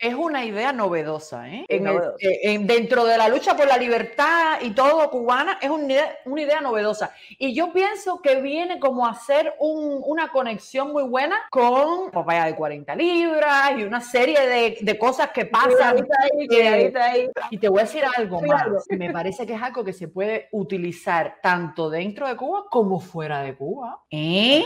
Es una idea novedosa, ¿eh? En el- novedosa. eh, en- dentro de la lucha por la libertad y todo cubana, es una idea, una idea novedosa. Y yo pienso que viene como a hacer un- una conexión muy buena con papaya de 40 libras y una serie de, de cosas que pasan. Ahí, cuidadito ahí. Y te voy a decir algo más. Me parece que es algo que se puede utilizar tanto dentro de Cuba como fuera de Cuba. ¿Eh?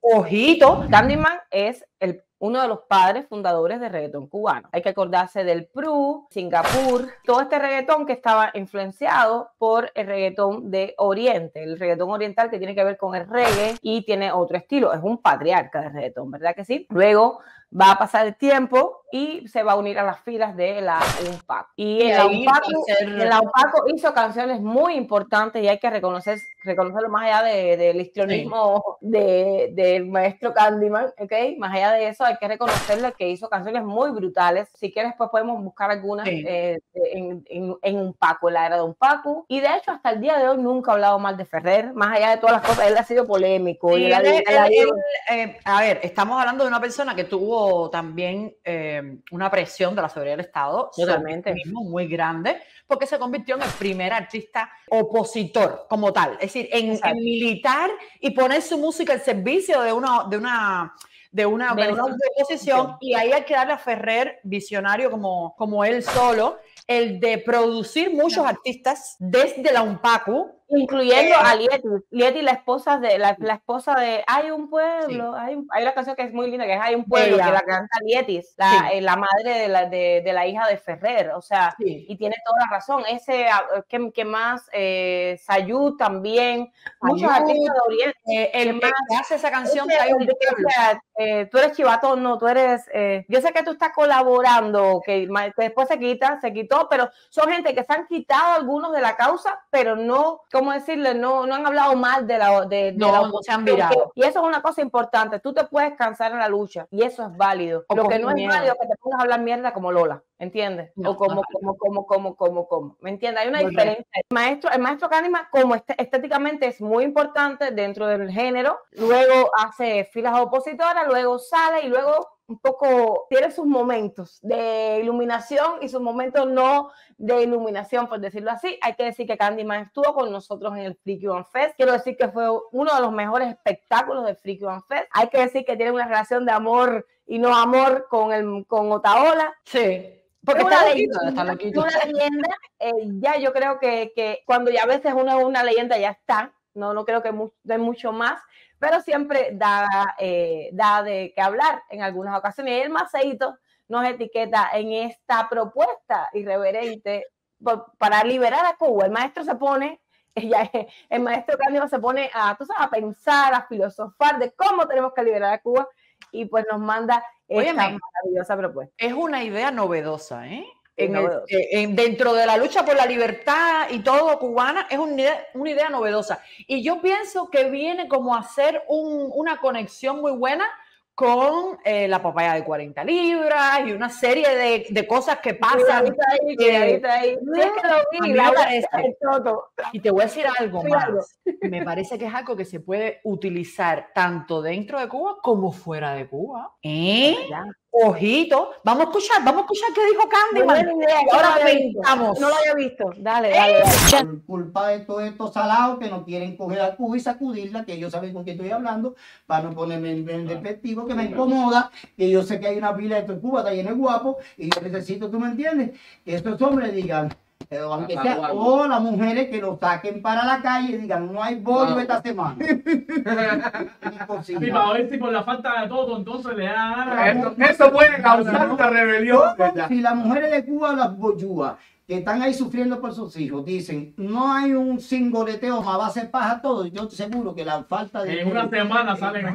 Ojito. Candyman es el, uno de los padres fundadores del reggaetón cubano. Hay que acordarse del PRU, Singapur, todo este reggaetón que estaba influenciado por el reggaetón de Oriente, el reggaetón oriental que tiene que ver con el reggae y tiene otro estilo. Es un patriarca del reggaetón, ¿verdad que sí? Luego va a pasar el tiempo y se va a unir a las filas de la UNPAC. Y, Y en la ahí va a UNPAC, ser- en la UNPAC hizo canciones muy importantes y hay que reconocer, reconocerlo más allá de- del histrionismo de- del maestro Candyman, ¿ok? Más allá de eso, hay que reconocerle que hizo canciones muy brutales. Si quieres, pues podemos buscar algunas Sí. eh, en, en, en un Paco, en la era de un Paco. Y de hecho, hasta el día de hoy nunca ha hablado mal de Ferrer, más allá de todas las cosas, él ha sido polémico. y Sí, ha- él- él él, eh, a ver, estamos hablando de una persona que tuvo también eh, una presión de la seguridad del Estado Totalmente. mismo muy grande, porque se convirtió en el primer artista opositor como tal, es decir, en, militar y poner su música al servicio de una, de una, de una De oposición. Y ahí hay que darle a Ferrer, visionario como, como él solo, el de producir muchos artistas desde la UNPACU, incluyendo a Lieti, Lieti la esposa de la, la esposa de Hay un pueblo, hay, un- hay una canción que es muy linda que es Hay un pueblo Ella. que la canta Lietis, la, Sí. eh, la madre de la, de, de la hija de Ferrer, o sea, Sí. y tiene toda la razón. Ese que, que más eh, Sayú también, muchos Sayú, artistas de Oriente. Eh, el ¿Qué que más? hace esa canción Ese, que hay un pueblo. eh, tú eres chivatón, no, tú eres. eh, yo sé que tú estás colaborando, que, que después se quita, se quitó, pero son gente que se han quitado algunos de la causa, pero no, ¿cómo decirle? No, no han hablado mal de la, de, de No, la no se han oposición, Y eso es una cosa importante. Tú te puedes cansar en la lucha y eso es válido. O Lo que no es miedo. válido es que te pongas a hablar mierda como Lola, ¿entiendes? No, o como, como, como, como, como, como, ¿me entiendes? Hay una diferencia. El maestro, el maestro Kahneman, como este- estéticamente es muy importante dentro del género, luego hace filas opositoras, luego sale y luego un poco tiene sus momentos de iluminación y sus momentos no de iluminación, por decirlo así. Hay que decir que Candyman estuvo con nosotros en el Freaky One Fest. Quiero decir que fue uno de los mejores espectáculos del Freaky One Fest. Hay que decir que tiene una relación de amor y no amor con, el, con Otaola. Sí. Porque Es está loquito, leyenda, está loquito. Una leyenda, eh, ya yo creo que, que cuando ya a veces uno es una leyenda ya está, no, no creo que mu- de mucho más, pero siempre da, eh, da de qué hablar en algunas ocasiones. Y el Maceito nos etiqueta en esta propuesta irreverente por- para liberar a Cuba. El maestro se pone, ella, el maestro Cándido se pone a, tú sabes, a pensar, a filosofar de cómo tenemos que liberar a Cuba y pues nos manda esta Óyeme. maravillosa propuesta. Es una idea novedosa, ¿eh? En el- eh, en- dentro de la lucha por la libertad y todo cubana, es una idea, una idea novedosa. Y yo pienso que viene como a hacer un- una conexión muy buena con eh, la papaya de 40 libras y una serie de, de cosas que pasan. Ahí, ahí. Es que lo vi, parece. toto. Y te voy a decir algo más. Me parece que es algo que se puede utilizar tanto dentro de Cuba como fuera de Cuba. ¿Eh? Ojito. Vamos a escuchar, vamos a escuchar qué dijo Candyman. buena idea, no ahora lo había visto. comentamos. No lo había visto. Dale, dale, dale. por culpa de todos estos salados que no quieren coger a Cuba y sacudirla, que ellos saben con quién estoy hablando, para no ponerme en, en despectivo, que me incomoda, que yo sé que hay una pila de esto en Cuba, está lleno de guapos, y yo necesito, tú me entiendes, que estos hombres digan, eh, aunque sea, o las mujeres que lo saquen para la calle y digan, no hay bollo esta semana. Sí, Imposible. para ver si por la falta de todo, entonces le da. Eso, eso puede causar una rebelión. Si las mujeres de Cuba, las boyúas, que están ahí sufriendo por sus hijos, dicen, no hay un singoleteo más, va a ser paja todo, yo te seguro que la falta de... En una semana salen.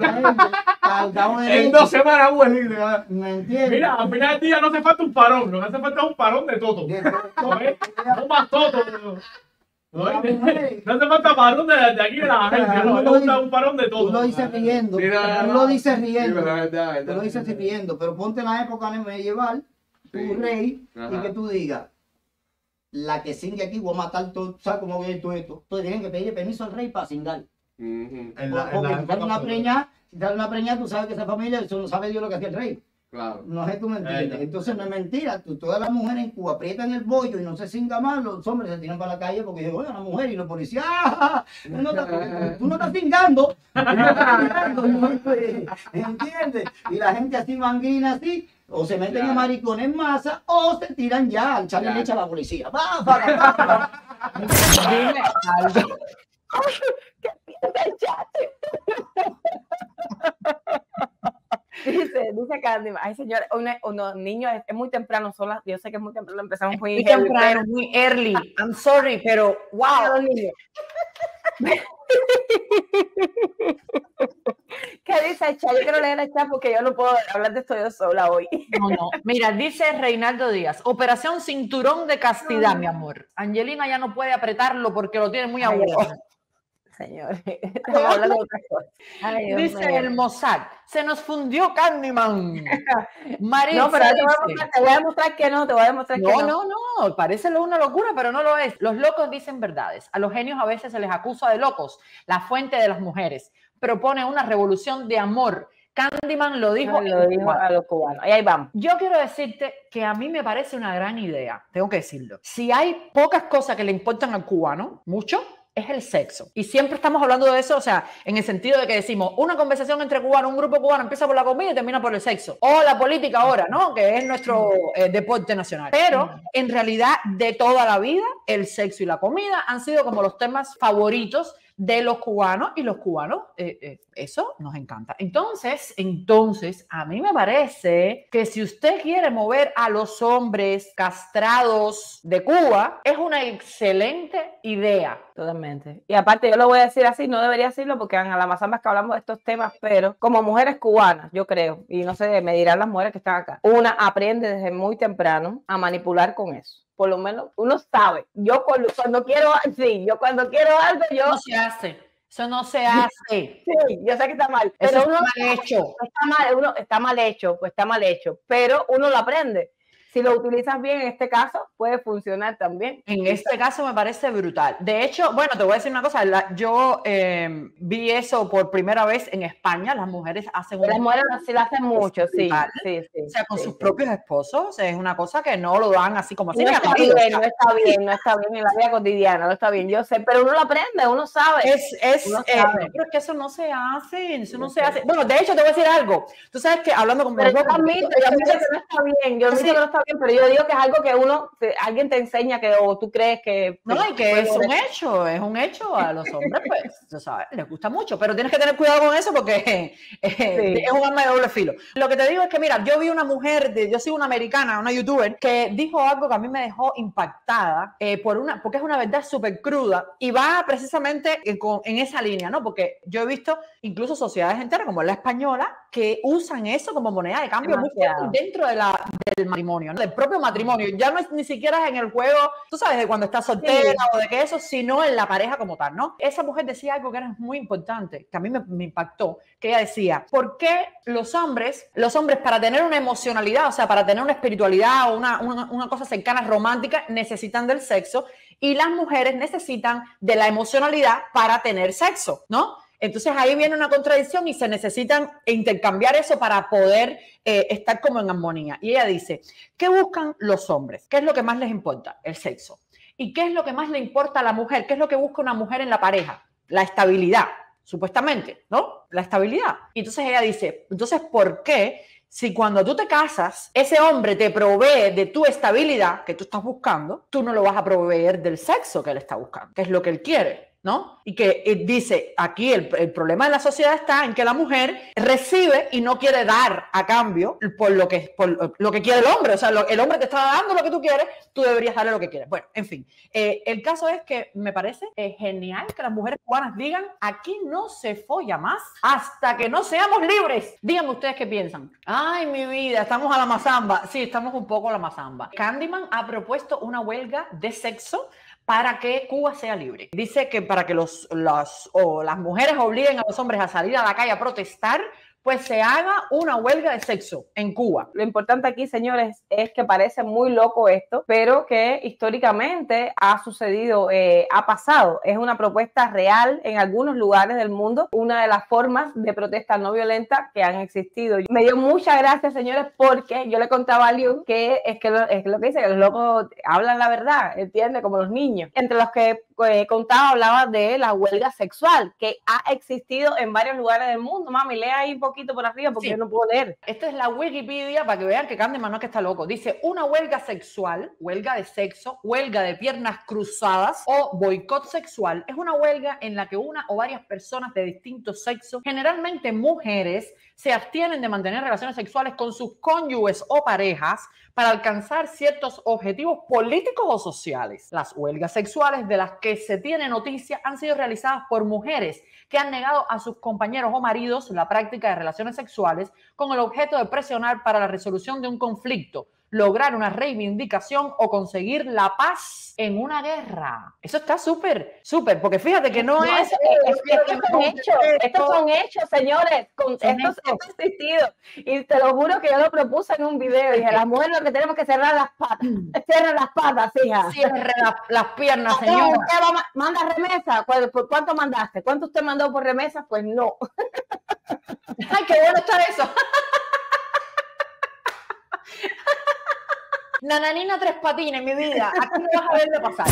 En dos semanas, abuelita. ¿Me entiendes? Mira, al final del día no hace falta un parón, lo que hace falta es un parón de todo. ¿No? No más todo. ¿No No hace falta parón de, aquí de la agencia, no, dice- un parón de Tú todo. lo dices riendo, no, no, tú no. lo dices riendo, tú lo dices riendo, pero ponte en la época medieval, tu rey, y que tú digas, la que singue aquí voy a matar todo, ¿sabes cómo es todo esto? Entonces tienen que pedir permiso al rey para singar. En la- en Porque la si sale una preña, si sale una preña, tú sabes que esa familia, eso no sabe Dios lo que hacía el rey. Claro. No sé tú me entiendes. Ahí está. Entonces no es mentira. Tú, todas las mujeres en Cuba aprietan el bollo y no se cinga más, los hombres se tiran para la calle porque dicen, bueno, una mujer y los policías, ¡ah! Tú no estás, tú no estás cingando. Tú no estás cingando, ¿Entiendes? Y la gente así manguina así. O se meten Ya. a maricones en masa o se tiran ya al echarle Ya. leche a la policía. Va, va, va, va. Dime algo. Dice, dice Candyman, ay señor, una- unos niños, es, es muy temprano, son las, yo sé que es muy temprano, empezamos muy Muy heavy, temprano, muy early. I'm sorry, pero pero- wow. los niños. ¿Qué dice el chat? Yo quiero leer el chat porque yo no puedo hablar de esto yo sola hoy. No, no. Mira, dice Reinaldo Díaz, operación cinturón de castidad, mi amor. Angelina ya no puede apretarlo porque lo tiene muy agudo. Señores, estamos hablando de otras cosas. Ay, Dios Dice mío. el Mossad, se nos fundió Candyman. María No, pero te voy, a mostrar, te voy a demostrar que no, te voy a demostrar que No, no. no, no, parece una locura, pero no lo es. Los locos dicen verdades. A los genios a veces se les acusa de locos. La fuente de las mujeres propone una revolución de amor. Candyman lo dijo. Lo en dijo Cuba. a los cubanos. Y ahí vamos. Yo quiero decirte que a mí me parece una gran idea, tengo que decirlo. Si hay pocas cosas que le importan al cubano, mucho, es el sexo. Y siempre estamos hablando de eso, o sea, en el sentido de que decimos, una conversación entre cubanos, un grupo cubano empieza por la comida y termina por el sexo. O la política ahora, ¿no? Que es nuestro eh, deporte nacional. Pero en realidad, de toda la vida, el sexo y la comida han sido como los temas favoritos de los cubanos y los cubanos, eh, eh, eso nos encanta. Entonces, entonces, a mí me parece que si usted quiere mover a los hombres castrados de Cuba, es una excelente idea. Totalmente. Y aparte, yo lo voy a decir así, no debería decirlo porque en la mazamba es que hablamos de estos temas, pero como mujeres cubanas, yo creo, y no sé, me dirán las mujeres que están acá, una aprende desde muy temprano a manipular con eso. Por lo menos uno sabe. Yo cuando, cuando quiero, sí, yo cuando quiero algo, yo, No se hace. Eso no se hace. sí, yo sé que está mal, Eso está uno mal hecho. está mal, uno está mal hecho, pues está mal hecho, pero uno lo aprende. Si lo utilizas bien en este caso, puede funcionar también. En este caso me parece brutal. De hecho, bueno, te voy a decir una cosa. la- yo eh, vi eso por primera vez en España. Las mujeres hacen Las mujeres sí lo hacen mucho, sí, sí, sí. O sea, con sí, sus sí. propios esposos, es una cosa que no lo dan así como así. No está marido, bien, o no sea, está bien, no está bien en la vida cotidiana, no está bien, yo sé, pero uno lo aprende, uno sabe. Es, es, Uno eh, sabe. no, pero es que eso no se hace, eso no Yo se hace. Bueno, de hecho, te voy a decir algo. Tú sabes que hablando con Pero yo admito, yo admito que no está bien, yo admito que no está bien, pero yo digo que es algo que uno, alguien te enseña que o tú crees que... No, y que es un hecho, es un hecho a los hombres, pues, tú sabes, les gusta mucho, pero tienes que tener cuidado con eso porque eh, es un arma de doble filo. Lo que te digo es que, mira, yo vi una mujer, de, yo soy una americana, una youtuber, que dijo algo que a mí me dejó impactada, eh, por una, porque es una verdad súper cruda y va precisamente en, en esa línea, ¿no? Porque yo he visto incluso sociedades enteras, como la española, que usan eso como moneda de cambio muy dentro de la, del matrimonio, ¿no? del propio matrimonio. Ya no es ni siquiera en el juego, tú sabes, de cuando estás soltera o de que eso, sino en la pareja como tal, ¿no? Esa mujer decía algo que era muy importante, que a mí me, me impactó, que ella decía, ¿por qué los hombres, los hombres para tener una emocionalidad, o sea, para tener una espiritualidad o una, una, una cosa cercana, romántica, necesitan del sexo y las mujeres necesitan de la emocionalidad para tener sexo, ¿no? Entonces ahí viene una contradicción y se necesitan intercambiar eso para poder eh, estar como en armonía. Y ella dice, ¿qué buscan los hombres? ¿Qué es lo que más les importa? El sexo. ¿Y qué es lo que más le importa a la mujer? ¿Qué es lo que busca una mujer en la pareja? La estabilidad, supuestamente, ¿no? La estabilidad. Y entonces ella dice, entonces, ¿por qué si cuando tú te casas, ese hombre te provee de tu estabilidad que tú estás buscando, tú no lo vas a proveer del sexo que él está buscando, que es lo que él quiere? ¿No? Y que eh, dice, aquí el, problema de la sociedad está en que la mujer recibe y no quiere dar a cambio por lo que, lo que quiere el hombre. O sea, lo- el hombre te está dando lo que tú quieres, tú deberías darle lo que quieres. Bueno, en fin. Eh, el caso es que me parece eh, genial que las mujeres cubanas digan, aquí no se folla más hasta que no seamos libres. Díganme ustedes qué piensan. Ay, mi vida, estamos a la mazamba. Sí, estamos un poco a la mazamba. Candyman ha propuesto una huelga de sexo para que Cuba sea libre. Dice que para que los, las, mujeres obliguen a los hombres a salir a la calle a protestar pues se haga una huelga de sexo en Cuba. Lo importante aquí, señores, es que parece muy loco esto, pero que históricamente ha sucedido, eh, ha pasado. Es una propuesta real en algunos lugares del mundo, una de las formas de protesta no violenta que han existido. Me dio muchas gracias, señores, porque yo le contaba a Liu que es que lo, es lo que dice, que los locos hablan la verdad, ¿entiende? Como los niños. Entre los que eh, contaba, hablaba de la huelga sexual, que ha existido en varios lugares del mundo. Mami, lea ahí un poquito por arriba porque Sí. yo no puedo leer. Esta es la Wikipedia para que vean que Candy Manuel que está loco. Dice una huelga sexual, huelga de sexo, huelga de piernas cruzadas o boicot sexual. Es una huelga en la que una o varias personas de distintos sexos, generalmente mujeres, se abstienen de mantener relaciones sexuales con sus cónyuges o parejas para alcanzar ciertos objetivos políticos o sociales. Las huelgas sexuales de las que se tiene noticia han sido realizadas por mujeres que han negado a sus compañeros o maridos la práctica de relaciones sexuales con el objeto de presionar para la resolución de un conflicto, lograr una reivindicación o conseguir la paz en una guerra. Eso está súper, súper, porque fíjate que no, No, es... es, es que estos son hechos, estos son hechos, señores, con, Son estos hechos. esto ha existido. Y te lo juro que yo lo propuse en un video. Dije, las mujeres lo que tenemos que cerrar las patas. Cierra las patas, hija. Cierre la- las piernas, señora. usted va manda remesa. ¿Cuál- por ¿Cuánto mandaste? ¿Cuánto usted mandó por remesa? Pues no. Ay, qué bueno está eso. Nananina tres patines, mi vida. Aquí no vas a ver de pasar.